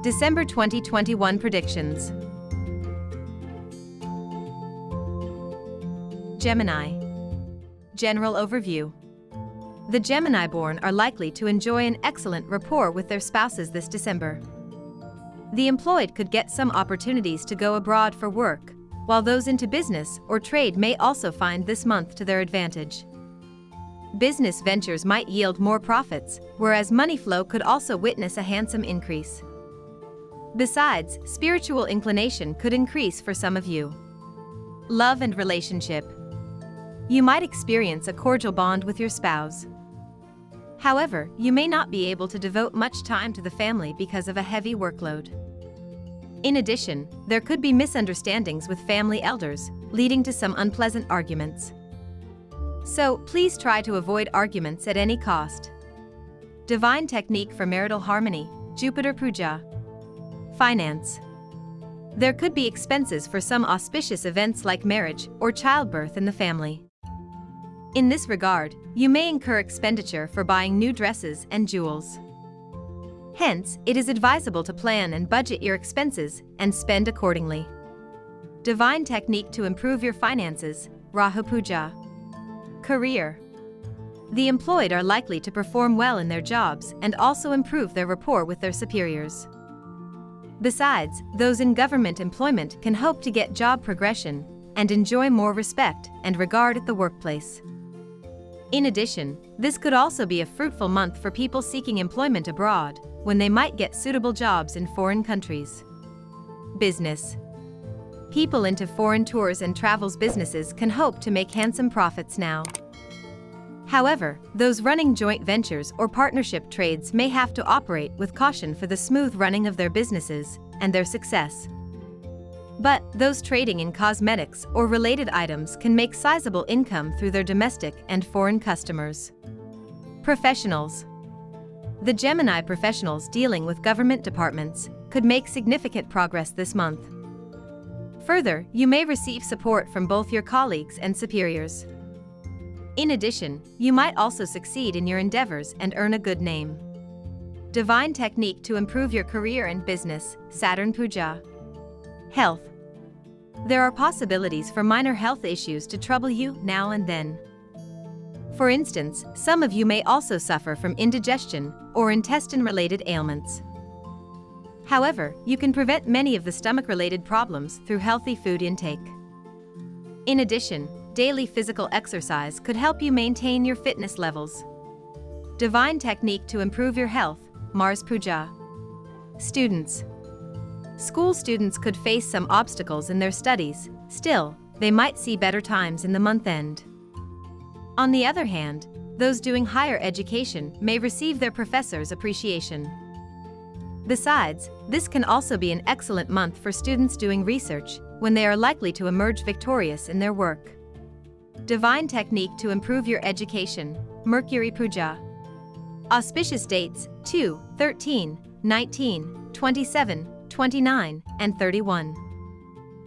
December 2021 predictions. Gemini. General overview. The Gemini born are likely to enjoy an excellent rapport with their spouses this December. The employed could get some opportunities to go abroad for work, while those into business or trade may also find this month to their advantage. Business ventures might yield more profits, whereas money flow could also witness a handsome increase. Besides, spiritual inclination could increase for some of you. Love and relationship. You might experience a cordial bond with your spouse. However, you may not be able to devote much time to the family because of a heavy workload. In addition, there could be misunderstandings with family elders, leading to some unpleasant arguments. So, please try to avoid arguments at any cost. Divine Technique for Marital Harmony, Jupiter Puja. Finance. There could be expenses for some auspicious events like marriage or childbirth in the family. In this regard, you may incur expenditure for buying new dresses and jewels. Hence, it is advisable to plan and budget your expenses and spend accordingly. Divine technique to improve your finances, Rahu Puja. Career. The employed are likely to perform well in their jobs and also improve their rapport with their superiors. Besides, those in government employment can hope to get job progression and enjoy more respect and regard at the workplace. In addition, this could also be a fruitful month for people seeking employment abroad, when they might get suitable jobs in foreign countries. Business People into foreign tours and travels businesses can hope to make handsome profits now. However, those running joint ventures or partnership trades may have to operate with caution for the smooth running of their businesses and their success. But those trading in cosmetics or related items can make sizable income through their domestic and foreign customers. Professionals The Gemini professionals dealing with government departments could make significant progress this month. Further, you may receive support from both your colleagues and superiors. In addition, you might also succeed in your endeavors and earn a good name. Divine technique to improve your career and business, Saturn Puja. Health. There are possibilities for minor health issues to trouble you now and then. For instance, some of you may also suffer from indigestion or intestine-related ailments. However, you can prevent many of the stomach-related problems through healthy food intake. In addition, daily physical exercise could help you maintain your fitness levels. Divine technique to improve your health, Mars Puja. Students. School students could face some obstacles in their studies, still, they might see better times in the month end. On the other hand, those doing higher education may receive their professors' appreciation. Besides, this can also be an excellent month for students doing research, when they are likely to emerge victorious in their work. Divine technique to improve your education, Mercury Puja. Auspicious dates 2, 13, 19, 27, 29, and 31.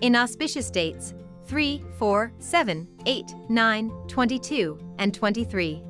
Inauspicious dates 3, 4, 7, 8, 9, 22, and 23.